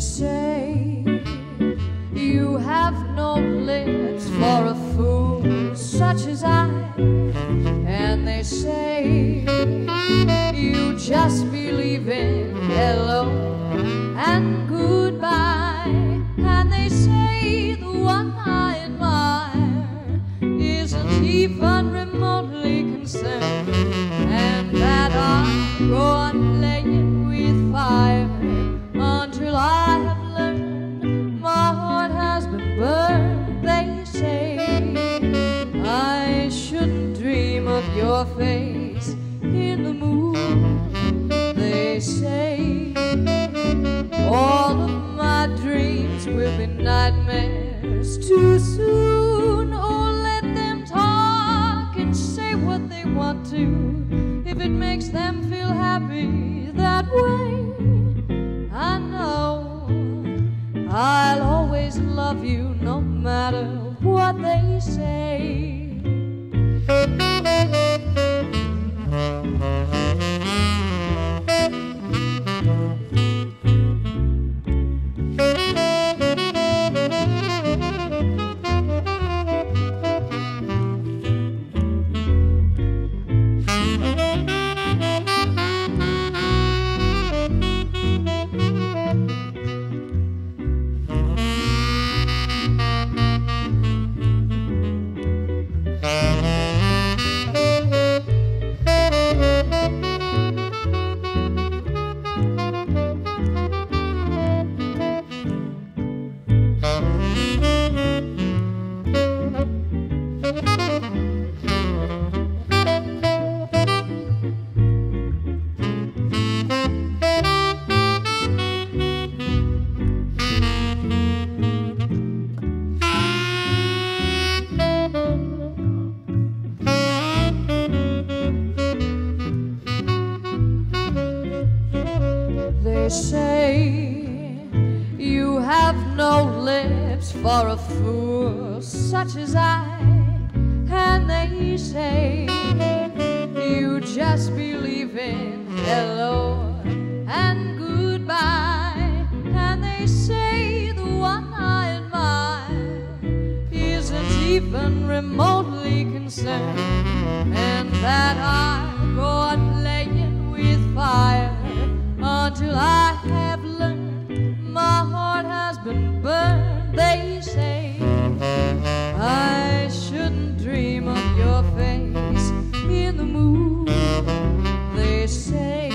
say you have no lips for a fool such as I, and they say you just believe in hello and goodbye, and they say the one I admire isn't even remembered. Face in the moon. They say all of my dreams will be nightmares too soon. Oh, let them talk and say what they want to. If it makes them feel happy that way, I know I'll always love you say you have no lips for a fool such as I, and they say you just believe in hello and goodbye, and they say the one I admire isn't even remotely concerned, until I have learned my heart has been burned. They say I shouldn't dream of your face in the moon. They say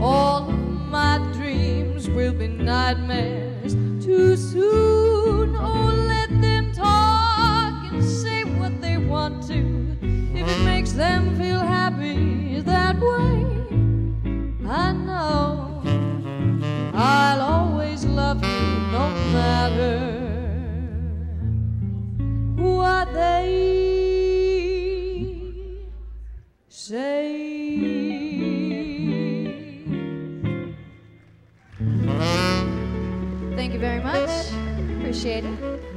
all of my dreams will be nightmares too soon. Oh, let them talk and say what they want to if it makes them feel happy Thank you very much. Appreciate it.